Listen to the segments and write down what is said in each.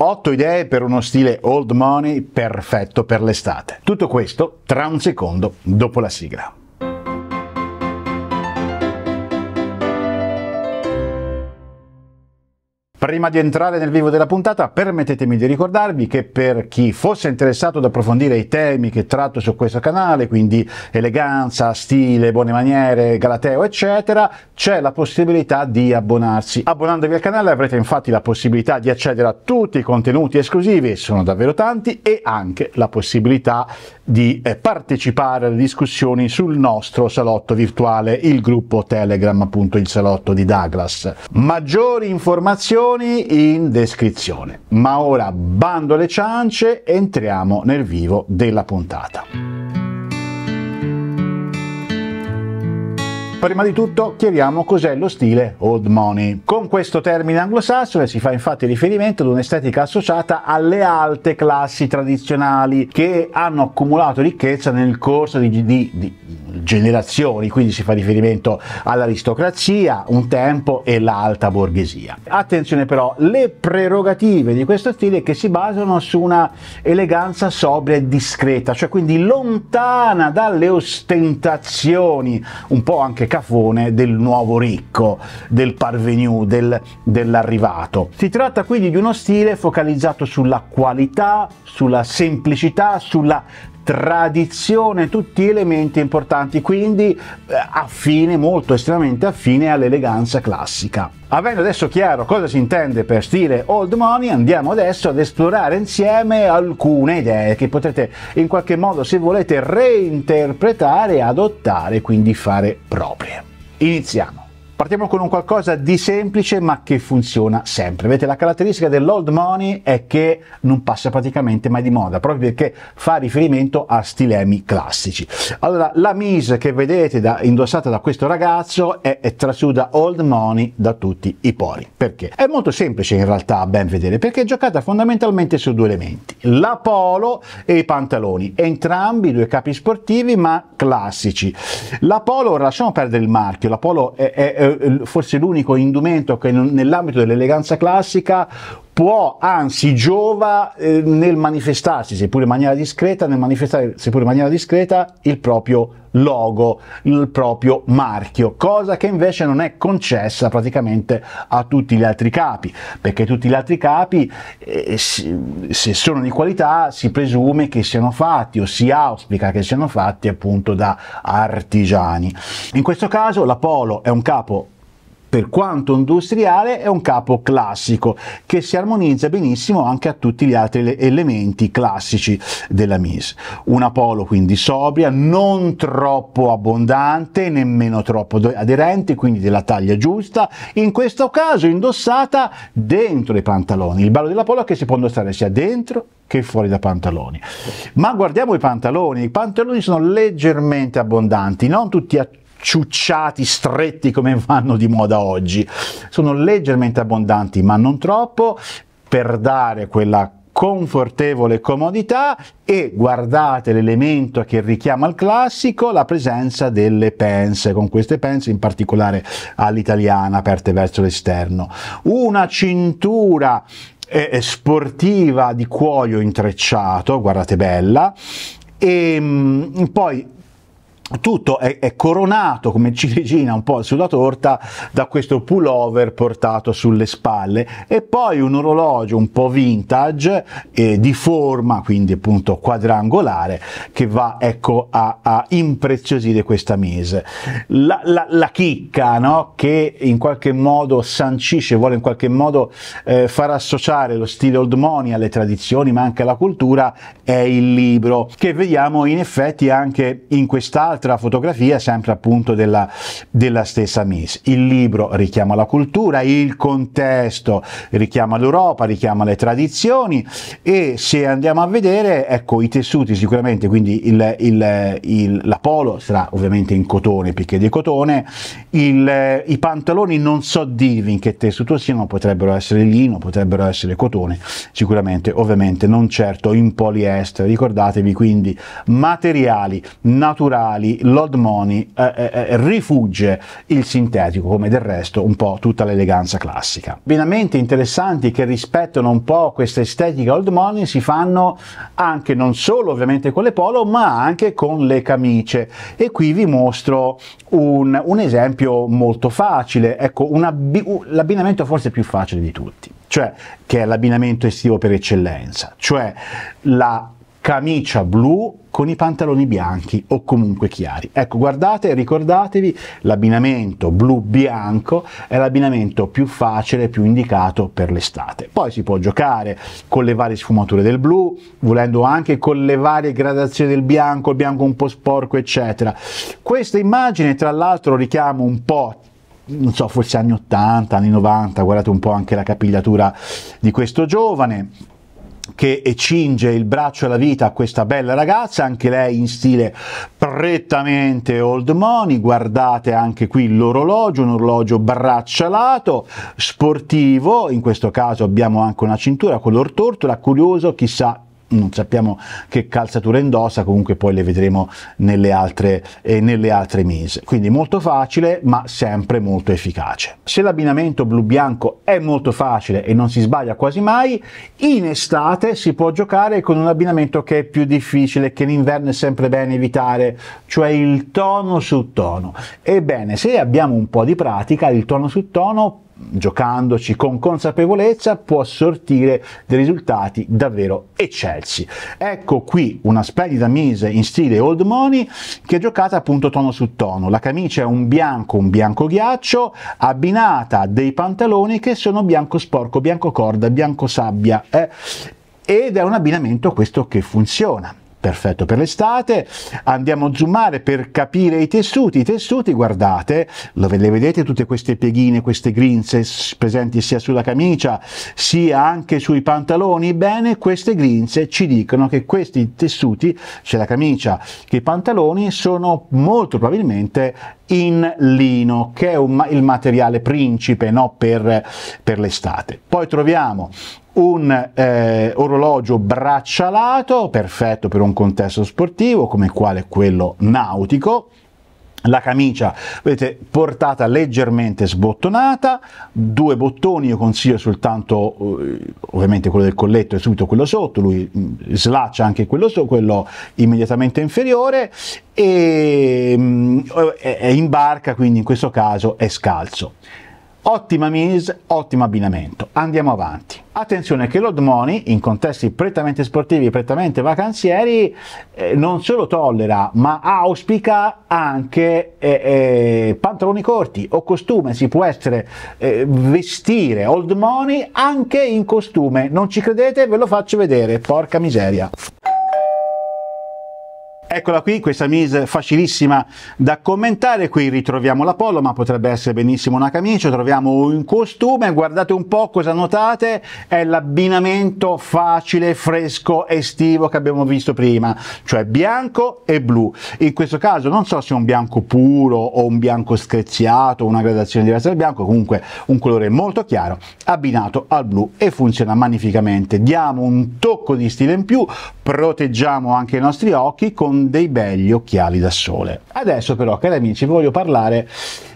8 idee per uno stile old money perfetto per l'estate. Tutto questo tra un secondo dopo la sigla. Prima di entrare nel vivo della puntata, permettetemi di ricordarvi che per chi fosse interessato ad approfondire i temi che tratto su questo canale, quindi eleganza, stile, buone maniere, galateo, eccetera, c'è la possibilità di abbonarsi. Abbonandovi al canale avrete infatti la possibilità di accedere a tutti i contenuti esclusivi, sono davvero tanti, e anche la possibilità di eh, partecipare alle discussioni sul nostro salotto virtuale, il gruppo Telegram, appunto il salotto di Douglas. Maggiori informazioni in descrizione. Ma ora bando alle ciance, entriamo nel vivo della puntata. Prima di tutto chiariamo cos'è lo stile old money. Con questo termine anglosassone si fa infatti riferimento ad un'estetica associata alle alte classi tradizionali che hanno accumulato ricchezza nel corso di, di, di generazioni, quindi si fa riferimento all'aristocrazia un tempo e l'alta borghesia. Attenzione però, le prerogative di questo stile che si basano su una eleganza sobria e discreta, cioè quindi lontana dalle ostentazioni, un po' anche cafone, del nuovo ricco, del parvenu, del, dell'arrivato. Si tratta quindi di uno stile focalizzato sulla qualità, sulla semplicità, sulla tradizione, tutti elementi importanti, quindi eh, affine, molto estremamente affine all'eleganza classica. Avendo adesso chiaro cosa si intende per stile old money, andiamo adesso ad esplorare insieme alcune idee che potrete in qualche modo, se volete, reinterpretare adottare, quindi fare proprie. Iniziamo. Partiamo con un qualcosa di semplice ma che funziona sempre. Vedete, la caratteristica dell'old money è che non passa praticamente mai di moda, proprio perché fa riferimento a stilemi classici. Allora, la mise che vedete da, indossata da questo ragazzo è, è trasuda old money da tutti i pori. Perché? È molto semplice in realtà a ben vedere, perché è giocata fondamentalmente su due elementi, la polo e i pantaloni, entrambi due capi sportivi ma classici. La polo, lasciamo perdere il marchio, la polo è, è forse l'unico indumento che nell'ambito dell'eleganza classica può, anzi giova eh, nel manifestarsi, seppur in maniera discreta, nel manifestare, seppur in maniera discreta, il proprio logo, il proprio marchio, cosa che invece non è concessa praticamente a tutti gli altri capi, perché tutti gli altri capi, eh, se sono di qualità, si presume che siano fatti o si auspica che siano fatti appunto da artigiani. In questo caso la Polo è un capo per quanto industriale, è un capo classico che si armonizza benissimo anche a tutti gli altri elementi classici della Mise. Una polo quindi sobria, non troppo abbondante, nemmeno troppo aderente, quindi della taglia giusta, in questo caso indossata dentro i pantaloni. Il bello della polo è che si può indossare sia dentro che fuori da pantaloni. Ma guardiamo i pantaloni, i pantaloni sono leggermente abbondanti, non tutti a ciucciati, stretti come vanno di moda oggi. Sono leggermente abbondanti, ma non troppo, per dare quella confortevole comodità e guardate l'elemento che richiama il classico, la presenza delle pence, con queste pence in particolare all'italiana aperte verso l'esterno. Una cintura eh, sportiva di cuoio intrecciato, guardate bella, e mh, poi tutto è, è, coronato come ciliegina un po' sulla torta da questo pullover portato sulle spalle e poi un orologio un po' vintage eh, di forma quindi appunto quadrangolare che va ecco a, a impreziosire questa mise la, la, la chicca no? che in qualche modo sancisce vuole in qualche modo eh, far associare lo stile old money alle tradizioni ma anche alla cultura è il libro che vediamo in effetti anche in quest'altra un'altra fotografia sempre appunto della, della stessa Miss. Il libro richiama la cultura, il contesto richiama l'Europa, richiama le tradizioni e se andiamo a vedere, ecco, i tessuti sicuramente, quindi il, il, il, la polo sarà ovviamente in cotone, picche di cotone, i pantaloni non so dirvi in che tessuto siano, potrebbero essere lino, potrebbero essere cotone, sicuramente ovviamente non certo in poliestere, ricordatevi quindi materiali naturali quali l'old money eh, eh, eh, rifugge il sintetico, come del resto un po' tutta l'eleganza classica. Abbinamenti interessanti che rispettano un po' questa estetica old money si fanno anche non solo ovviamente con le polo, ma anche con le camicie. E qui vi mostro un, un esempio molto facile, ecco, l'abbinamento forse più facile di tutti, cioè che è l'abbinamento estivo per eccellenza, cioè la camicia blu con i pantaloni bianchi o comunque chiari. Ecco, guardate, ricordatevi, l'abbinamento blu-bianco è l'abbinamento più facile, più indicato per l'estate. Poi si può giocare con le varie sfumature del blu, volendo anche con le varie gradazioni del bianco, il bianco un po' sporco, eccetera. Questa immagine, tra l'altro, richiama un po' non so, forse anni 80, anni 90, guardate un po' anche la capigliatura di questo giovane, che cinge il braccio alla vita a questa bella ragazza, anche lei in stile prettamente old money, guardate anche qui l'orologio, un orologio braccialato, sportivo, in questo caso abbiamo anche una cintura color tortola, curioso, chissà non sappiamo che calzatura indossa, comunque poi le vedremo nelle altre, eh, nelle altre mise. Quindi molto facile, ma sempre molto efficace. Se l'abbinamento blu-bianco è molto facile e non si sbaglia quasi mai, in estate si può giocare con un abbinamento che è più difficile, che in inverno è sempre bene evitare, cioè il tono su tono. Ebbene, se abbiamo un po' di pratica, il tono su tono giocandoci con consapevolezza può sortire dei risultati davvero eccelsi. Ecco qui una splendida mise in stile old money che è giocata appunto tono su tono. La camicia è un bianco, un bianco ghiaccio, abbinata a dei pantaloni che sono bianco sporco, bianco corda, bianco sabbia eh? ed è un abbinamento questo che funziona perfetto per l'estate. Andiamo a zoomare per capire i tessuti. I tessuti, guardate, le vedete tutte queste pieghine, queste grinze presenti sia sulla camicia sia anche sui pantaloni? Bene, queste grinze ci dicono che questi tessuti, sia la camicia che i pantaloni, sono molto probabilmente in lino, che è un, il materiale principe no, per, per l'estate. Poi troviamo un eh, orologio braccialato, perfetto per un contesto sportivo come quale quello nautico, la camicia vedete portata leggermente sbottonata due bottoni io consiglio soltanto eh, ovviamente quello del colletto e subito quello sotto lui mm, slaccia anche quello, so, quello immediatamente inferiore e mm, è in barca quindi in questo caso è scalzo Ottima mise, ottimo abbinamento. Andiamo avanti. Attenzione che l'old money, in contesti prettamente sportivi prettamente vacanzieri, eh, non solo tollera, ma auspica anche eh, eh, pantaloni corti o costume. Si può essere eh, vestire old money anche in costume. Non ci credete? Ve lo faccio vedere. Porca miseria. Eccola qui, questa mise facilissima da commentare, qui ritroviamo la polo, ma potrebbe essere benissimo una camicia, troviamo un costume, guardate un po' cosa notate, è l'abbinamento facile, fresco, estivo che abbiamo visto prima, cioè bianco e blu. In questo caso non so se è un bianco puro o un bianco screziato, una gradazione diversa del bianco, comunque un colore molto chiaro, abbinato al blu e funziona magnificamente. Diamo un tocco di stile in più, proteggiamo anche i nostri occhi con dei begli occhiali da sole. Adesso però, cari amici, voglio parlare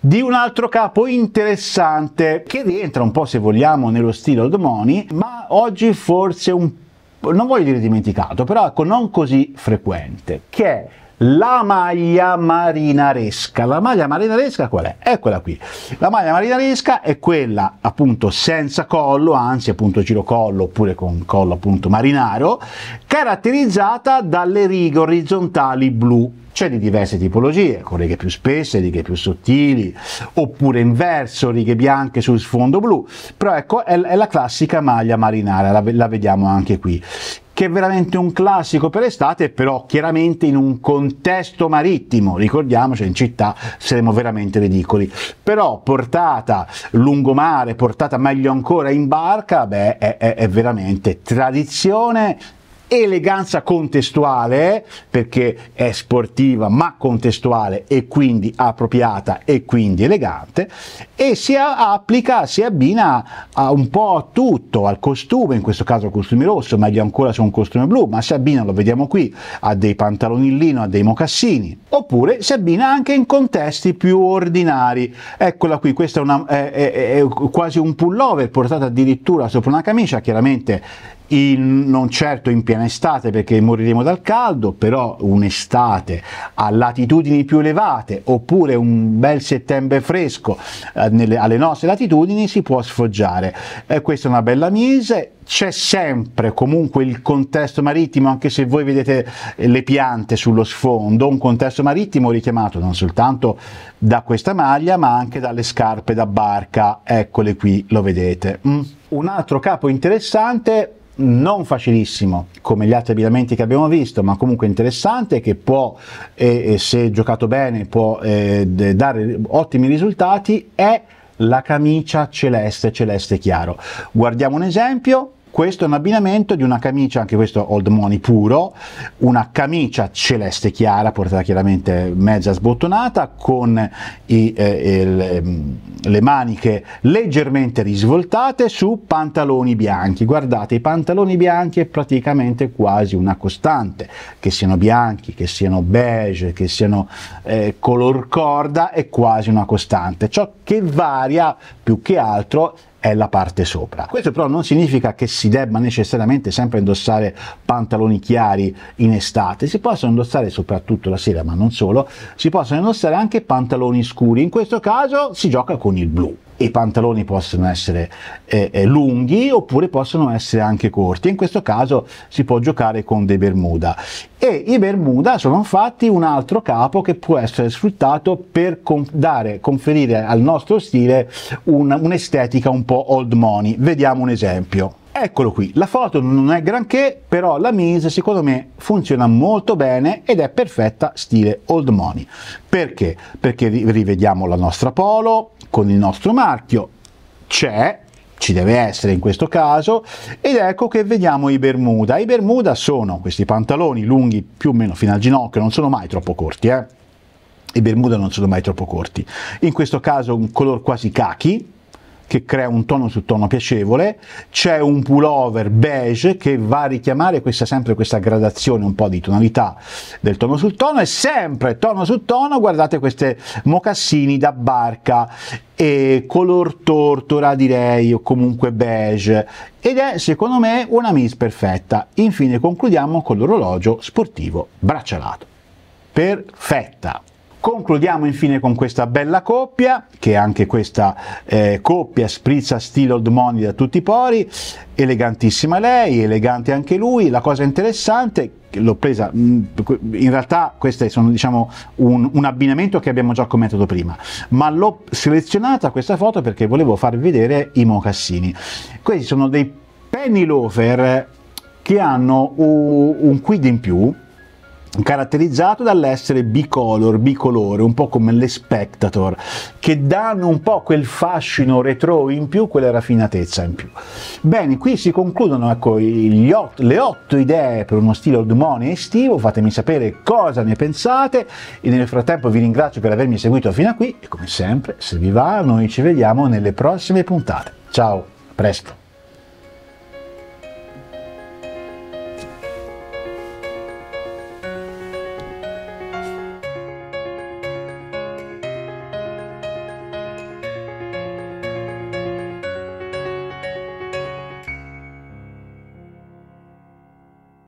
di un altro capo interessante che rientra un po' se vogliamo nello stile old money, ma oggi forse un non voglio dire dimenticato, però ecco non così frequente, che è la maglia marinaresca. La maglia marinaresca qual è? Quella qui. La maglia marinaresca è quella appunto senza collo, anzi appunto girocollo oppure con collo appunto marinaro, caratterizzata dalle righe orizzontali blu. C'è di diverse tipologie, con righe più spesse, righe più sottili, oppure in verso, righe bianche sul sfondo blu, però ecco è, è la classica maglia marinara, la, la vediamo anche qui che è veramente un classico per estate, però chiaramente in un contesto marittimo, ricordiamoci, in città saremo veramente ridicoli, però portata lungomare, portata meglio ancora in barca, beh, è, è, è veramente tradizione eleganza contestuale, perché è sportiva ma contestuale e quindi appropriata e quindi elegante, e si applica, si abbina a un po' a tutto, al costume, in questo caso costume rosso, meglio ancora su un costume blu, ma si abbina, lo vediamo qui, a dei pantaloni in lino, a dei mocassini, oppure si abbina anche in contesti più ordinari. Eccola qui, questa è, una, è, è, è quasi un pullover portato addirittura sopra una camicia, chiaramente in, non certo in piena estate perché moriremo dal caldo, però un'estate a latitudini più elevate oppure un bel settembre fresco eh, nelle, alle nostre latitudini si può sfoggiare. Eh, questa è una bella mise, c'è sempre comunque il contesto marittimo, anche se voi vedete le piante sullo sfondo, un contesto marittimo richiamato non soltanto da questa maglia ma anche dalle scarpe da barca, eccole qui, lo vedete. Mm. Un altro capo interessante non facilissimo come gli altri abbinamenti che abbiamo visto, ma comunque interessante che può, eh, se giocato bene, può eh, dare ottimi risultati, è la camicia celeste, celeste chiaro. Guardiamo un esempio, questo è un abbinamento di una camicia, anche questo old money puro, una camicia celeste chiara, portata chiaramente mezza sbottonata, con i, eh, il, ehm, le maniche leggermente risvoltate su pantaloni bianchi. Guardate, i pantaloni bianchi è praticamente quasi una costante, che siano bianchi, che siano beige, che siano eh, color corda, è quasi una costante. Ciò che varia più che altro è la parte sopra. Questo però non significa che si debba necessariamente sempre indossare pantaloni chiari in estate, si possono indossare soprattutto la sera, ma non solo, si possono indossare anche pantaloni scuri, in questo caso si gioca con il blu i pantaloni possono essere eh, eh, lunghi oppure possono essere anche corti, in questo caso si può giocare con dei Bermuda e i Bermuda sono infatti un altro capo che può essere sfruttato per dare, conferire al nostro stile un, un'estetica un po' old money, vediamo un esempio. Eccolo qui, la foto non è granché, però la mise secondo me funziona molto bene ed è perfetta stile old money. Perché? Perché rivediamo la nostra polo con il nostro marchio, c'è, ci deve essere in questo caso, ed ecco che vediamo i Bermuda. I Bermuda sono questi pantaloni lunghi più o meno fino al ginocchio, non sono mai troppo corti, eh? I Bermuda non sono mai troppo corti. In questo caso un color quasi cachi, che crea un tono su tono piacevole, c'è un pullover beige che va a richiamare questa, sempre questa gradazione un po' di tonalità del tono sul tono e sempre tono su tono, guardate queste mocassini da barca e color tortora direi o comunque beige ed è secondo me una mise perfetta. Infine concludiamo con l'orologio sportivo braccialato. Perfetta! Concludiamo infine con questa bella coppia, che anche questa eh, coppia sprizza stile old money da tutti i pori, elegantissima lei, elegante anche lui, la cosa interessante l'ho presa, in realtà questo sono diciamo un, un, abbinamento che abbiamo già commentato prima, ma l'ho selezionata questa foto perché volevo farvi vedere i mocassini. Questi sono dei penny loafer che hanno un, un quid in più, caratterizzato dall'essere bicolor, bicolore, un po' come le Spectator, che danno un po' quel fascino retro in più, quella raffinatezza in più. Bene, qui si concludono ecco, otto, le otto idee per uno stile old money estivo, fatemi sapere cosa ne pensate e nel frattempo vi ringrazio per avermi seguito fino a qui e come sempre, se vi va, noi ci vediamo nelle prossime puntate. Ciao, a presto!